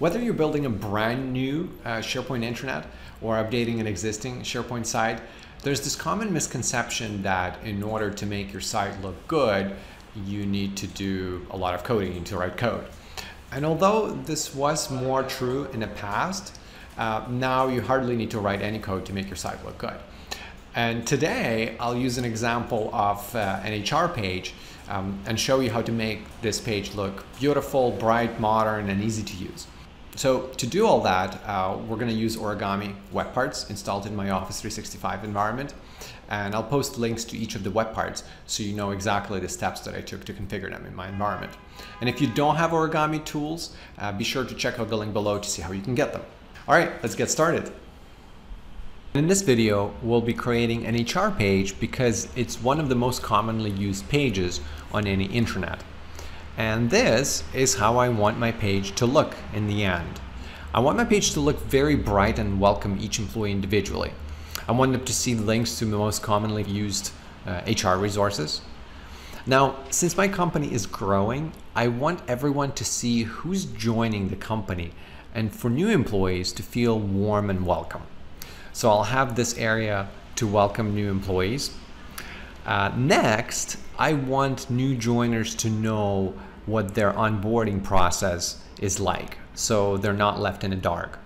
Whether you're building a brand new uh, SharePoint intranet or updating an existing SharePoint site, there's this common misconception that in order to make your site look good, you need to do a lot of coding, you need to write code. And although this was more true in the past, uh, now you hardly need to write any code to make your site look good. And today I'll use an example of uh, an HR page um, and show you how to make this page look beautiful, bright, modern, and easy to use. So to do all that, uh, we're going to use Origami web parts installed in my Office 365 environment. And I'll post links to each of the web parts so you know exactly the steps that I took to configure them in my environment. And if you don't have Origami tools, uh, be sure to check out the link below to see how you can get them. All right, let's get started. In this video, we'll be creating an HR page because it's one of the most commonly used pages on any intranet. And this is how I want my page to look in the end. I want my page to look very bright and welcome each employee individually. I want them to see links to the most commonly used uh, HR resources. Now, since my company is growing, I want everyone to see who's joining the company and for new employees to feel warm and welcome. So I'll have this area to welcome new employees. Uh, next, I want new joiners to know what their onboarding process is like so they're not left in the dark.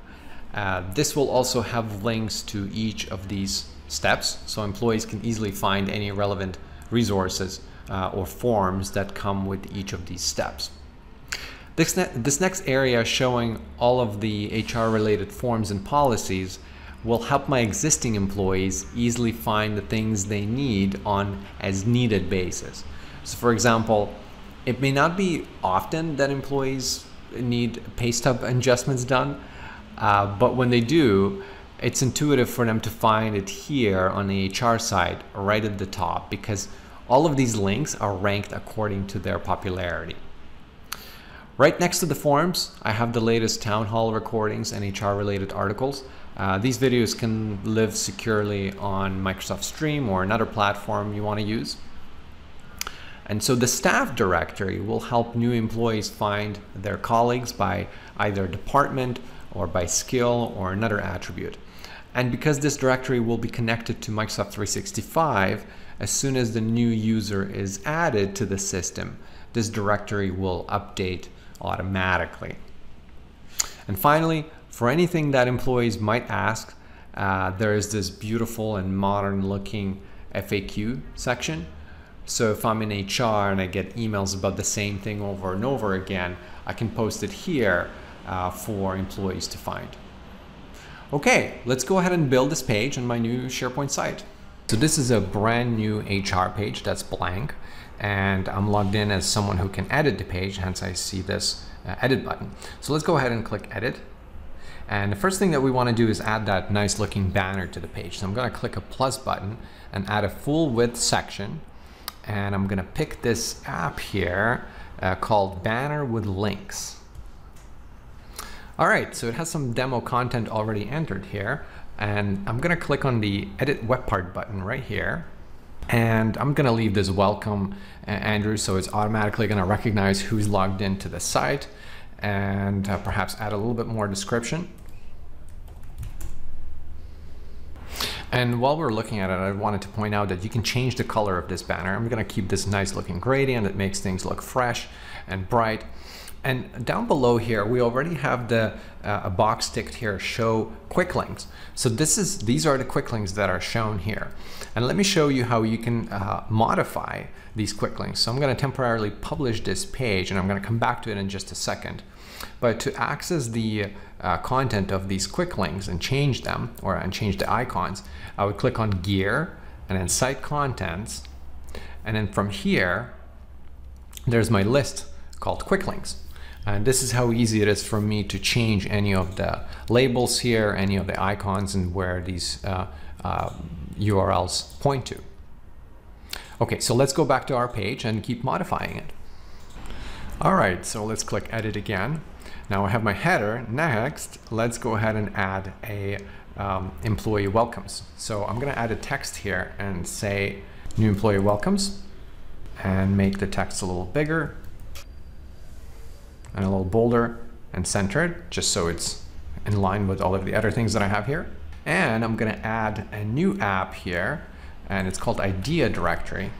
Uh, this will also have links to each of these steps so employees can easily find any relevant resources uh, or forms that come with each of these steps. This, ne this next area showing all of the HR related forms and policies will help my existing employees easily find the things they need on as needed basis. So for example, it may not be often that employees need pay stub adjustments done, uh, but when they do, it's intuitive for them to find it here on the HR side, right at the top, because all of these links are ranked according to their popularity. Right next to the forms, I have the latest town hall recordings and HR related articles. Uh, these videos can live securely on Microsoft Stream or another platform you want to use. And so the staff directory will help new employees find their colleagues by either department or by skill or another attribute. And because this directory will be connected to Microsoft 365, as soon as the new user is added to the system, this directory will update automatically. And finally, for anything that employees might ask, uh, there is this beautiful and modern looking FAQ section so if I'm in HR and I get emails about the same thing over and over again, I can post it here uh, for employees to find. Okay, let's go ahead and build this page on my new SharePoint site. So this is a brand new HR page that's blank and I'm logged in as someone who can edit the page, hence I see this uh, edit button. So let's go ahead and click edit. And the first thing that we want to do is add that nice looking banner to the page. So I'm going to click a plus button and add a full width section and I'm gonna pick this app here uh, called Banner with Links. All right, so it has some demo content already entered here and I'm gonna click on the edit web part button right here and I'm gonna leave this welcome uh, Andrew so it's automatically gonna recognize who's logged into the site and uh, perhaps add a little bit more description. And while we're looking at it, I wanted to point out that you can change the color of this banner. I'm gonna keep this nice looking gradient It makes things look fresh and bright. And down below here, we already have the uh, a box ticked here, show quick links. So this is these are the quick links that are shown here. And let me show you how you can uh, modify these quick links. So I'm gonna temporarily publish this page and I'm gonna come back to it in just a second. But to access the uh, content of these quick links and change them or and change the icons, I would click on gear and then site contents. And then from here, there's my list called quick links. And this is how easy it is for me to change any of the labels here, any of the icons and where these uh, uh, URLs point to. Okay, so let's go back to our page and keep modifying it. All right, so let's click edit again. Now I have my header. Next, let's go ahead and add a um, employee welcomes. So I'm gonna add a text here and say new employee welcomes and make the text a little bigger and a little bolder and center it just so it's in line with all of the other things that I have here. And I'm gonna add a new app here and it's called Idea Directory.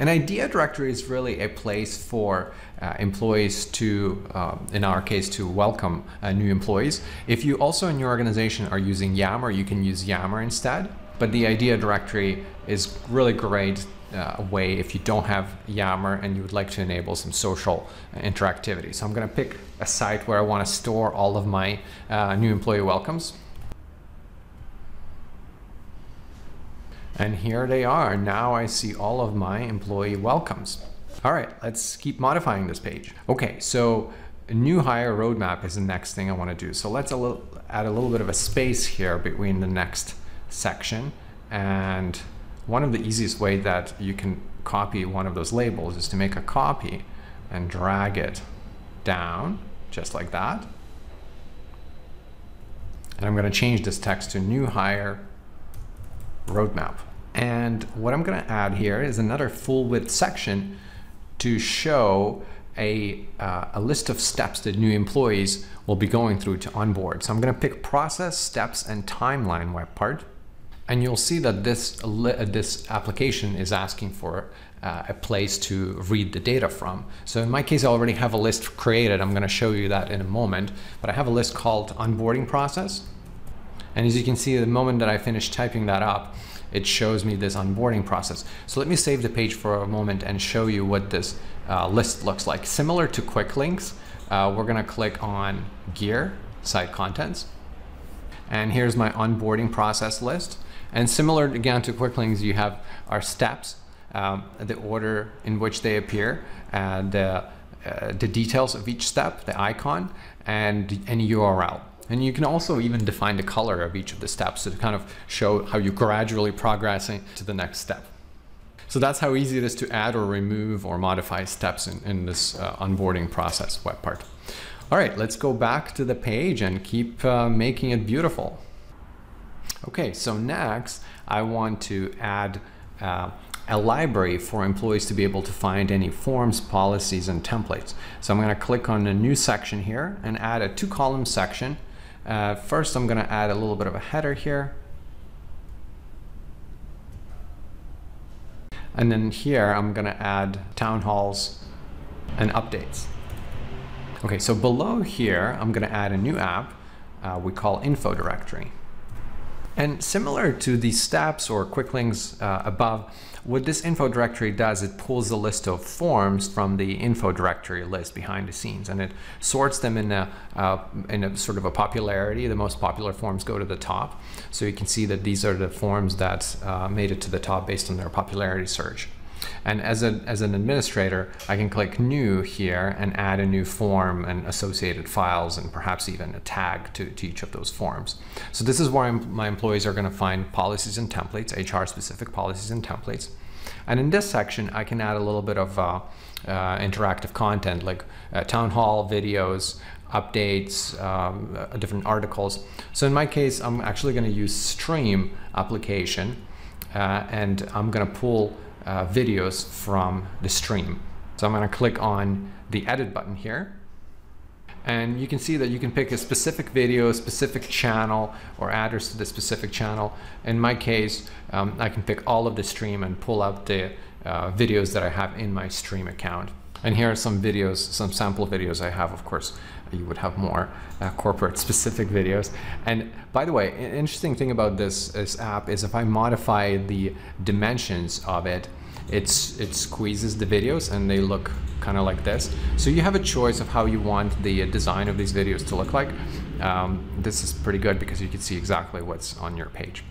An idea directory is really a place for uh, employees to, um, in our case, to welcome uh, new employees. If you also in your organization are using Yammer, you can use Yammer instead. But the idea directory is really great uh, way if you don't have Yammer and you would like to enable some social uh, interactivity. So I'm going to pick a site where I want to store all of my uh, new employee welcomes. And here they are. Now I see all of my employee welcomes. All right, let's keep modifying this page. Okay, so new hire roadmap is the next thing I want to do. So let's a little, add a little bit of a space here between the next section. And one of the easiest way that you can copy one of those labels is to make a copy and drag it down just like that. And I'm going to change this text to new hire roadmap. And what I'm going to add here is another full width section to show a, uh, a list of steps that new employees will be going through to onboard. So I'm going to pick process, steps, and timeline web part. And you'll see that this, uh, this application is asking for uh, a place to read the data from. So in my case, I already have a list created. I'm going to show you that in a moment. But I have a list called onboarding process. And as you can see, the moment that I finish typing that up, it shows me this onboarding process. So let me save the page for a moment and show you what this uh, list looks like. Similar to quick links, uh, we're gonna click on gear, site contents. And here's my onboarding process list. And similar again to quick links, you have our steps, um, the order in which they appear, and uh, the details of each step, the icon, and any URL. And you can also even define the color of each of the steps to kind of show how you're gradually progressing to the next step. So that's how easy it is to add or remove or modify steps in, in this uh, onboarding process web part. All right, let's go back to the page and keep uh, making it beautiful. Okay, so next I want to add uh, a library for employees to be able to find any forms, policies, and templates. So I'm going to click on a new section here and add a two column section uh, first, I'm going to add a little bit of a header here. And then here, I'm going to add town halls and updates. Okay, so below here, I'm going to add a new app uh, we call info directory. And similar to the steps or quick links uh, above, what this info directory does, it pulls a list of forms from the info directory list behind the scenes, and it sorts them in a, uh, in a sort of a popularity. The most popular forms go to the top. So you can see that these are the forms that uh, made it to the top based on their popularity search. And as, a, as an administrator, I can click new here and add a new form and associated files and perhaps even a tag to, to each of those forms. So this is where my employees are gonna find policies and templates, HR specific policies and templates. And in this section, I can add a little bit of uh, uh, interactive content like uh, town hall videos, updates, um, uh, different articles. So in my case, I'm actually going to use Stream application, uh, and I'm going to pull uh, videos from the stream. So I'm going to click on the edit button here. And you can see that you can pick a specific video, a specific channel, or address to the specific channel. In my case, um, I can pick all of the stream and pull out the uh, videos that I have in my stream account. And here are some videos, some sample videos I have, of course, you would have more uh, corporate specific videos. And by the way, an interesting thing about this, this app is if I modify the dimensions of it, it's, it squeezes the videos and they look kind of like this. So you have a choice of how you want the design of these videos to look like. Um, this is pretty good because you can see exactly what's on your page.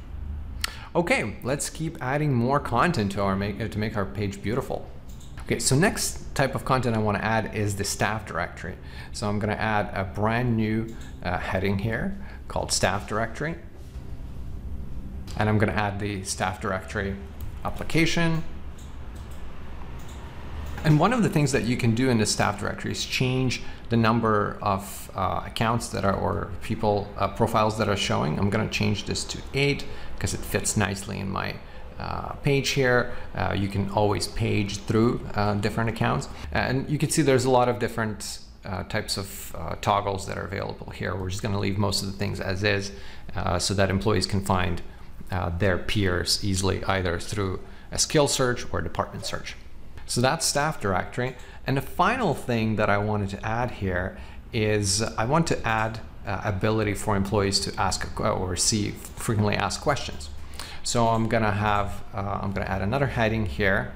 Okay, let's keep adding more content to our make, to make our page beautiful. Okay, so next type of content I want to add is the staff directory. So I'm going to add a brand new uh, heading here called staff directory. And I'm going to add the staff directory application. And one of the things that you can do in the staff directory is change the number of uh, accounts that are, or people uh, profiles that are showing. I'm going to change this to eight because it fits nicely in my uh, page here. Uh, you can always page through uh, different accounts. And you can see there's a lot of different uh, types of uh, toggles that are available here. We're just going to leave most of the things as is so that employees can find their peers easily either through a skill search or department search. So that's staff directory. And the final thing that I wanted to add here is I want to add uh, ability for employees to ask or receive frequently asked questions. So I'm gonna have, uh, I'm gonna add another heading here.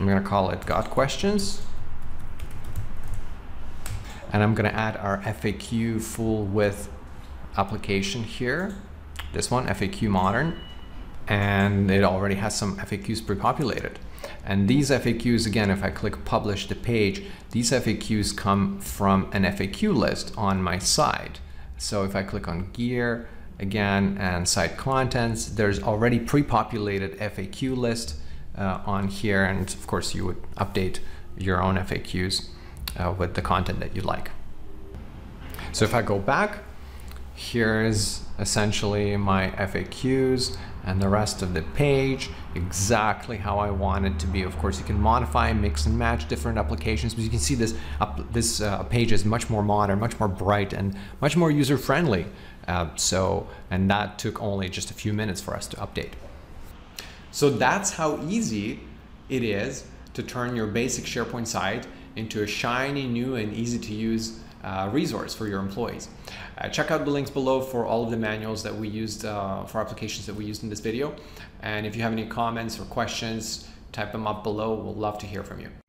I'm gonna call it Got Questions. And I'm gonna add our FAQ full width application here. This one, FAQ Modern. And it already has some FAQs pre-populated. And these FAQs, again, if I click publish the page, these FAQs come from an FAQ list on my site. So if I click on gear again and site contents, there's already pre-populated FAQ list uh, on here. And of course you would update your own FAQs uh, with the content that you like. So if I go back, here's essentially my FAQs and the rest of the page exactly how I want it to be. Of course, you can modify, mix and match different applications, but you can see this this uh, page is much more modern, much more bright, and much more user-friendly. Uh, so, and that took only just a few minutes for us to update. So that's how easy it is to turn your basic SharePoint site into a shiny, new, and easy to use uh, resource for your employees. Uh, check out the links below for all of the manuals that we used uh, for applications that we used in this video. And if you have any comments or questions, type them up below. We'll love to hear from you.